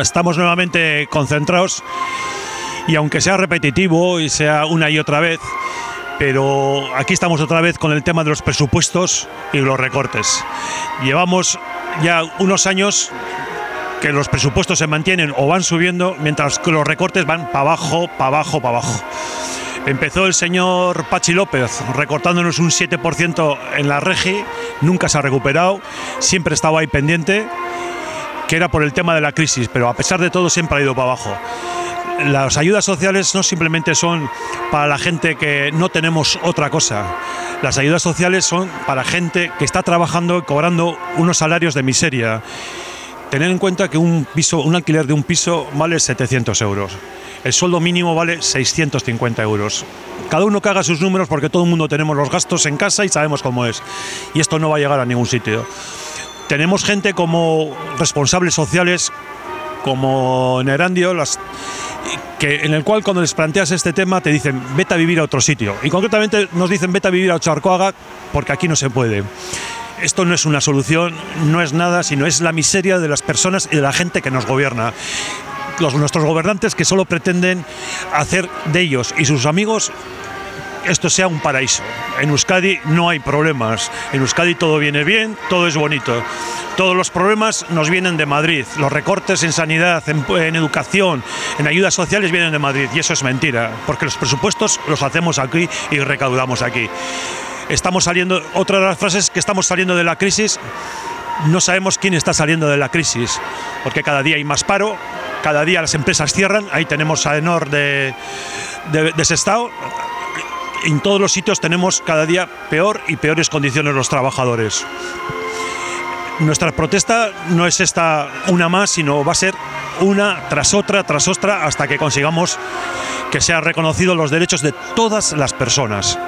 Estamos nuevamente concentrados y aunque sea repetitivo y sea una y otra vez, pero aquí estamos otra vez con el tema de los presupuestos y los recortes. Llevamos ya unos años que los presupuestos se mantienen o van subiendo, mientras que los recortes van para abajo, para abajo, para abajo. Empezó el señor Pachi López recortándonos un 7% en la regi, nunca se ha recuperado, siempre estaba ahí pendiente, que era por el tema de la crisis, pero a pesar de todo siempre ha ido para abajo. Las ayudas sociales no simplemente son para la gente que no tenemos otra cosa. Las ayudas sociales son para gente que está trabajando y cobrando unos salarios de miseria. Tener en cuenta que un piso, un alquiler de un piso vale 700 euros. El sueldo mínimo vale 650 euros. Cada uno que haga sus números porque todo el mundo tenemos los gastos en casa y sabemos cómo es. Y esto no va a llegar a ningún sitio. Tenemos gente como responsables sociales, como en Erandio, las, que, en el cual cuando les planteas este tema te dicen vete a vivir a otro sitio. Y concretamente nos dicen vete a vivir a Charcoaga porque aquí no se puede. Esto no es una solución, no es nada, sino es la miseria de las personas y de la gente que nos gobierna los, nuestros gobernantes que solo pretenden hacer de ellos y sus amigos esto sea un paraíso. En Euskadi no hay problemas. En Euskadi todo viene bien, todo es bonito. Todos los problemas nos vienen de Madrid. Los recortes en sanidad, en, educación, en ayudas sociales vienen de Madrid. Y eso es mentira, porque los presupuestos los hacemos aquí y recaudamos aquí. Estamos saliendo, otra de las frases que estamos saliendo de la crisis, no sabemos quién está saliendo de la crisis, porque cada día hay más paro, cada día las empresas cierran, ahí tenemos a Enor de, de, en todos los sitios tenemos cada día peor y peores condiciones los trabajadores. Nuestra protesta no es esta una más, sino va a ser una tras otra, tras otra, hasta que consigamos que sean reconocidos los derechos de todas las personas.